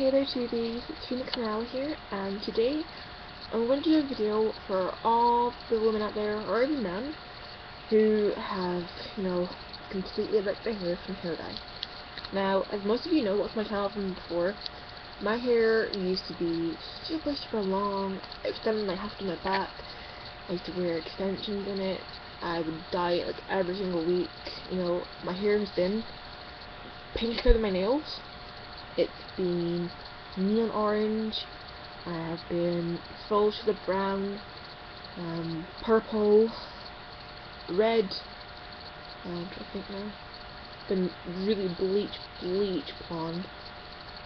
There TVs, it's Phoenix Niall here, and today I'm going to do a video for all the women out there, or even men, who have, you know, completely ripped their hair from hair dye. Now, as most of you know, what's my channel from before, my hair used to be super super long, done like half to my back, I used to wear extensions in it, I would dye it like every single week, you know, my hair has been pink than my nails, it's been neon orange, I have been full shade of brown, um, purple, red, and I think now, been really bleach, bleach blonde.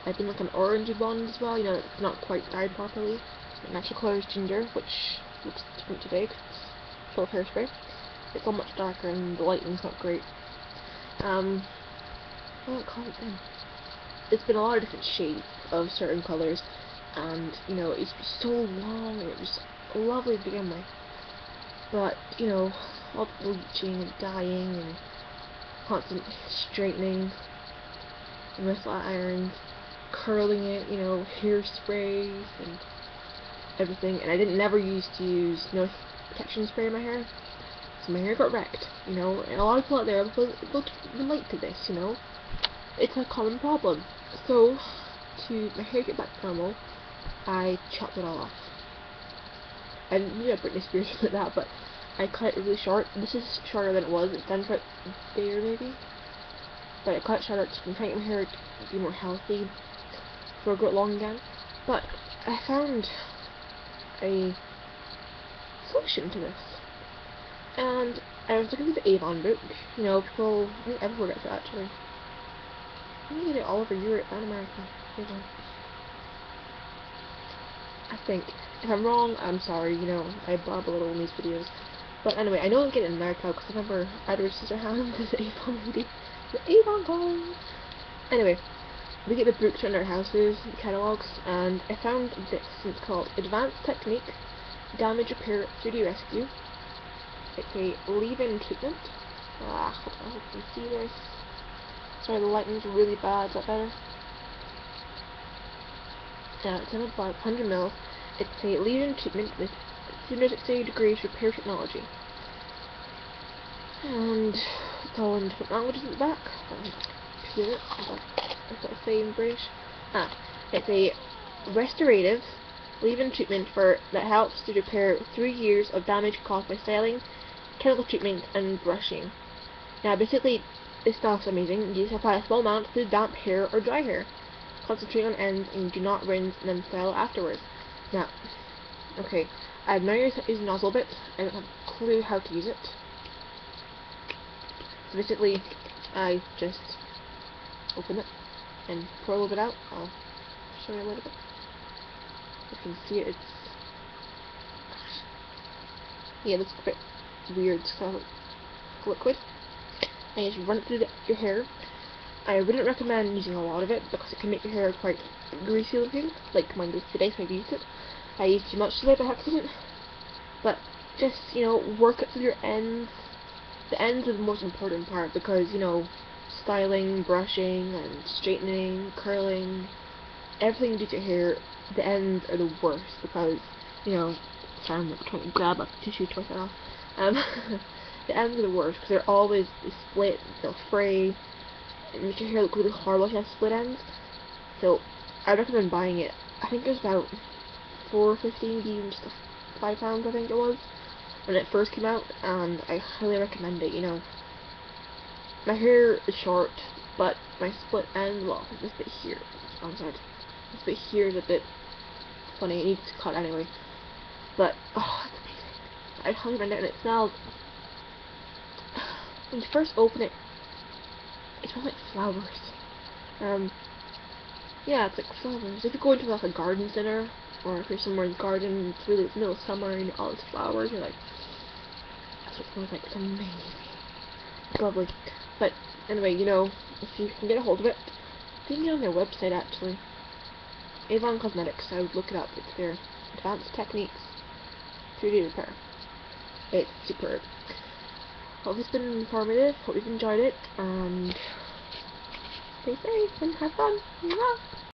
I've been like an orangey blonde as well, you know, it's not quite dyed properly. The natural colour is ginger, which looks different today because it's full of hairspray. It's all much darker and the lighting's not great. Um, well, call it down it's been a lot of different shades of certain colours and you know it's so long and it was lovely to begin with. But you know all the bleaching and dyeing and constant straightening with irons curling it you know hairsprays and everything. And I didn't never used to use no protection spray in my hair. So my hair got wrecked you know and a lot of people out there will relate to this you know it's a common problem. So, to my hair get back to normal, I chopped it all off. I didn't do a Britney Spears like that, but I cut it really short. This is shorter than it was. It's done for there maybe. But I cut it shorter to make my hair to be more healthy I grow long again. But I found a solution to this. And I was looking at the Avon book. You know, people, I think everyone gets it actually. I need it all over Europe and America. I think. If I'm wrong, I'm sorry, you know, I blab a little in these videos. But anyway, I know I'm getting in America because I remember Edward Scissorhands, this Avon lady. The Avon guys! Anyway, we get the books around our houses, catalogues, and I found this. It's called Advanced Technique Damage Repair 3D Rescue. It's a leave-in treatment. Ah, I hope you see this. Sorry, the lighting's really bad. Is that better? Yeah, it's in a 100 mil. It's a leave-in treatment with 360 degrees repair technology. And it's all in different languages at the back. Computer. I've got to say in British. Ah, it's a restorative leave-in treatment for that helps to repair three years of damage caused by styling, chemical treatment, and brushing. Now, basically, this stuff's amazing. You just apply a small amount to damp hair or dry hair. Concentrate on ends and do not rinse and then style afterwards. Now, okay, never used, used nozzle bit. I don't have a clue how to use it. So basically, I just open it and pour a little bit out. I'll show you a little bit. You can see it, it's yeah, it looks a bit weird, so liquid and just run it through the, your hair. I wouldn't recommend using a lot of it because it can make your hair quite greasy looking, like mine does today, so I've used it. I used too much today by accident. But just, you know, work it through your ends. The ends are the most important part because, you know, styling, brushing, and straightening, curling, everything you do to your hair, the ends are the worst because, you know, sorry, I'm trying to grab a tissue to wipe off. Um, the ends are the worst because they're always split, they'll fray, and make your hair look really horrible if you have split ends. So I recommend buying it. I think it was about four fifty, even just five pounds. I think it was when it first came out, and I highly recommend it. You know, my hair is short, but my split end, well, this bit here, on side, this bit here is a bit funny. It needs to cut anyway. But oh, it's amazing. I highly recommend it, and it smells when you first open it, it smells like flowers. Um, yeah, it's like flowers. If you go into like a garden center, or if you're somewhere in the garden, it's really middle of summer and all these flowers, you're like, that's what it smells like. It's amazing. It's lovely. But anyway, you know, if you can get a hold of it, you can get on their website actually. Avon Cosmetics, I would look it up. It's their advanced techniques 3D repair. It's superb. Hope it's been informative. Hope you've enjoyed it. And stay safe and have fun. Mwah!